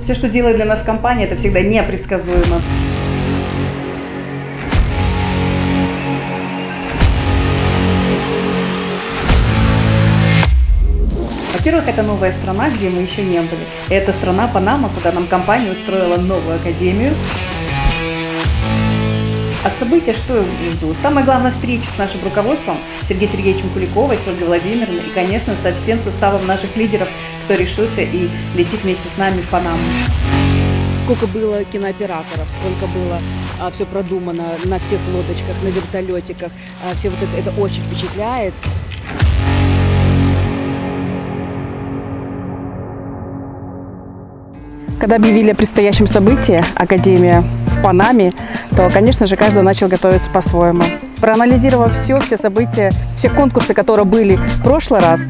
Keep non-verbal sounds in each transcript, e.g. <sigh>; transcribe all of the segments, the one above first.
Все, что делает для нас компания, это всегда непредсказуемо. Во-первых, это новая страна, где мы еще не были. Это страна Панама, куда нам компания устроила новую академию. От события что я жду? Самая главная встреча с нашим руководством Сергеем Сергеевичем Куликовой, с Ольгой Владимировной и, конечно, со всем составом наших лидеров, кто решился и летит вместе с нами в Панаму сколько было кинооператоров, сколько было а, все продумано на всех лодочках, на вертолетиках. А, все вот это, это очень впечатляет. Когда объявили о предстоящем событии Академия в Панаме, то, конечно же, каждый начал готовиться по-своему. Проанализировав все, все события, все конкурсы, которые были в прошлый раз,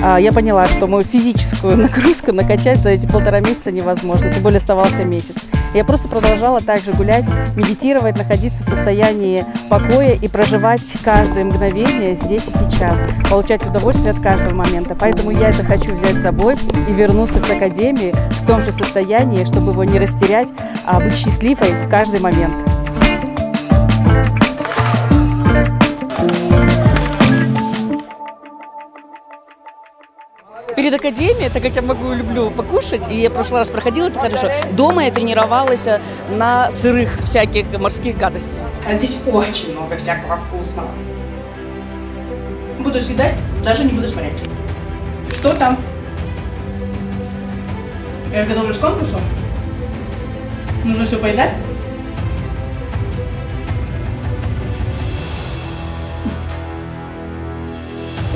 а, я поняла, что мою физическую <laughs> нагрузку накачать за эти полтора месяца невозможно, тем более оставался месяц. Я просто продолжала также гулять, медитировать, находиться в состоянии покоя и проживать каждое мгновение здесь и сейчас, получать удовольствие от каждого момента. Поэтому я это хочу взять с собой и вернуться с Академии в том же состоянии, чтобы его не растерять, а быть счастливой в каждый момент. Перед академией, так как я могу люблю покушать, и я в прошлый раз проходила это хорошо, дома я тренировалась э, на сырых всяких морских гадостей. А здесь очень много всякого вкусного. Буду съедать, даже не буду смотреть. Что там? Я готовлюсь к конкурсу. Нужно все поедать.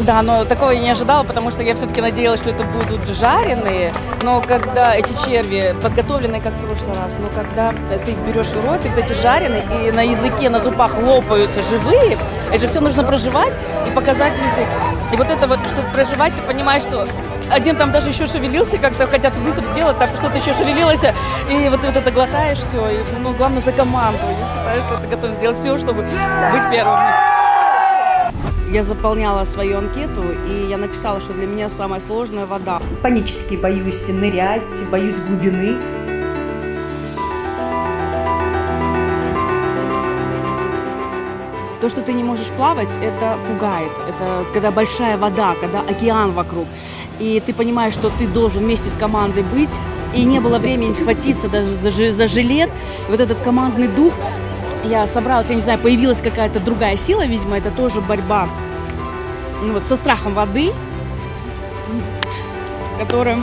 Да, но такого я не ожидала, потому что я все-таки надеялась, что это будут жареные. Но когда эти черви подготовленные, как в прошлый раз, но когда ты их берешь в рот, и вот эти жареные, и на языке, на зубах лопаются живые, это же все нужно проживать и показать язык. И вот это вот, чтобы проживать, ты понимаешь, что один там даже еще шевелился, как-то хотят быстро делать, так что-то еще шевелилось, и вот, вот это глотаешь все, и, ну, главное за команду. Я считаю, что ты готов сделать все, чтобы быть первым. Я заполняла свою анкету, и я написала, что для меня самая сложная вода. Панически боюсь нырять, боюсь глубины. То, что ты не можешь плавать, это пугает. Это когда большая вода, когда океан вокруг. И ты понимаешь, что ты должен вместе с командой быть. И не было времени схватиться даже, даже за жилет. И вот этот командный дух, я собралась, я не знаю, появилась какая-то другая сила, видимо, это тоже борьба ну, вот, со страхом воды, которая,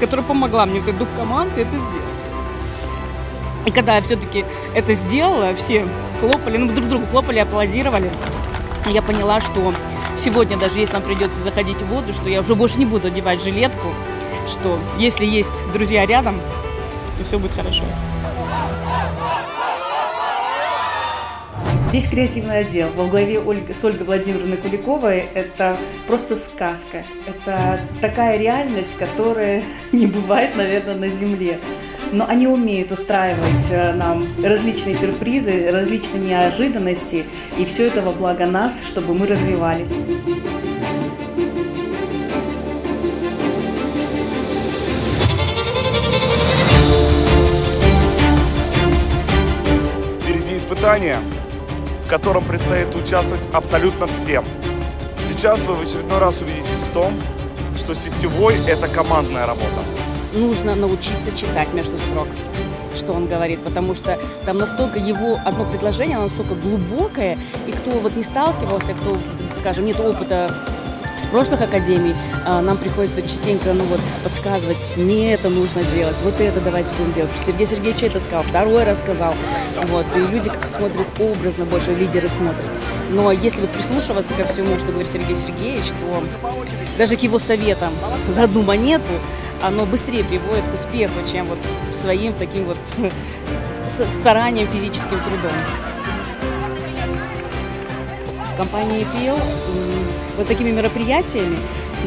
которая помогла мне, вот этот дух команды это сделать. И когда я все-таки это сделала, все хлопали, ну, друг другу хлопали, аплодировали, я поняла, что сегодня, даже если нам придется заходить в воду, что я уже больше не буду одевать жилетку, что если есть друзья рядом, то все будет хорошо. Весь креативный отдел во главе Ольги, с Ольгой Владимировной Куликовой – это просто сказка. Это такая реальность, которая <laughs> не бывает, наверное, на Земле. Но они умеют устраивать э, нам различные сюрпризы, различные неожиданности, и все это во благо нас, чтобы мы развивались. Испытания котором предстоит участвовать абсолютно всем. Сейчас вы в очередной раз увидитесь в том, что сетевой – это командная работа. Нужно научиться читать между строк что он говорит, потому что там настолько его одно предложение, оно настолько глубокое, и кто вот не сталкивался, кто, скажем, нет опыта с прошлых академий а, нам приходится частенько ну, вот, подсказывать, не это нужно делать, вот это давайте будем делать. Сергей Сергеевич это сказал, второй раз сказал. Вот, и люди как смотрят образно, больше лидеры смотрят. Но если вот прислушиваться ко всему, что говорит Сергей Сергеевич, то даже к его советам задума нету, оно быстрее приводит к успеху, чем вот своим таким вот <laughs> старанием, физическим трудом компания EPL вот такими мероприятиями,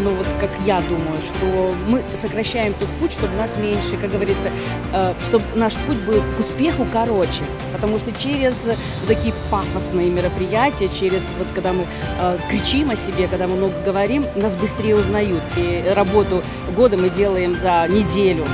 ну вот как я думаю, что мы сокращаем тот путь, чтобы нас меньше, как говорится, э, чтобы наш путь был к успеху короче. Потому что через такие пафосные мероприятия, через вот когда мы э, кричим о себе, когда мы много говорим, нас быстрее узнают. И работу года мы делаем за неделю.